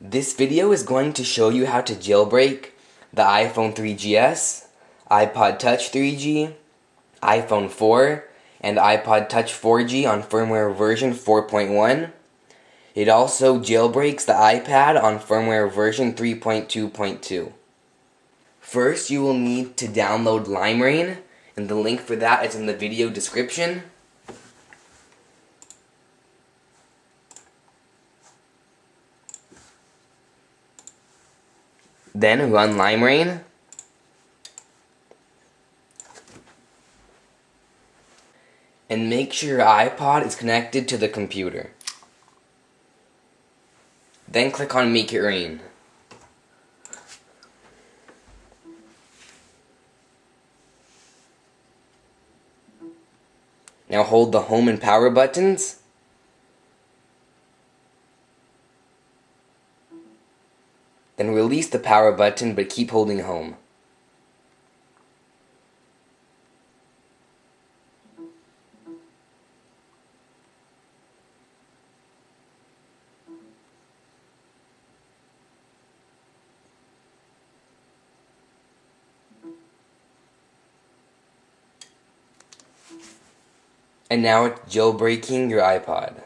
This video is going to show you how to jailbreak the iPhone 3GS, iPod Touch 3G, iPhone 4, and iPod Touch 4G on firmware version 4.1. It also jailbreaks the iPad on firmware version 3.2.2. First, you will need to download Limera1n, and the link for that is in the video description. Then run Limera1n. And make sure your iPod is connected to the computer. Then click on Make It Rain. Now hold the home and power buttons. Then release the power button but keep holding home. And now it's jailbreaking your iPod.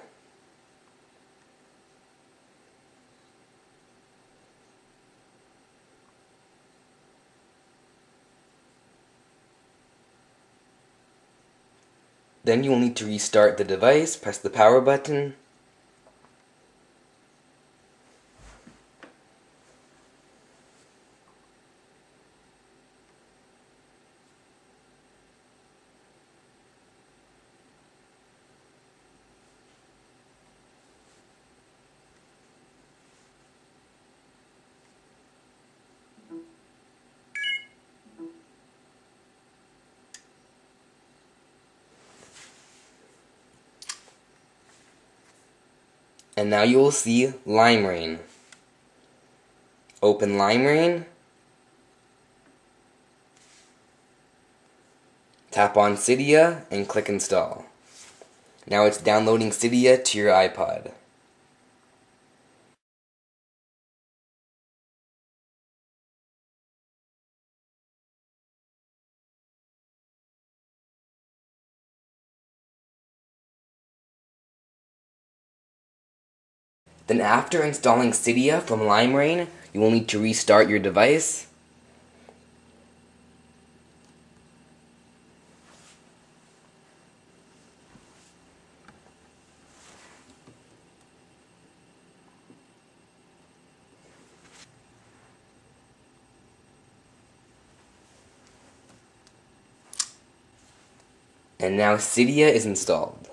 Then you will need to restart the device, press the power button. And now you will see Limera1n. Open Limera1n. Tap on Cydia and click install. Now it's downloading Cydia to your iPod. Then after installing Cydia from Limera1n, you will need to restart your device. And now Cydia is installed.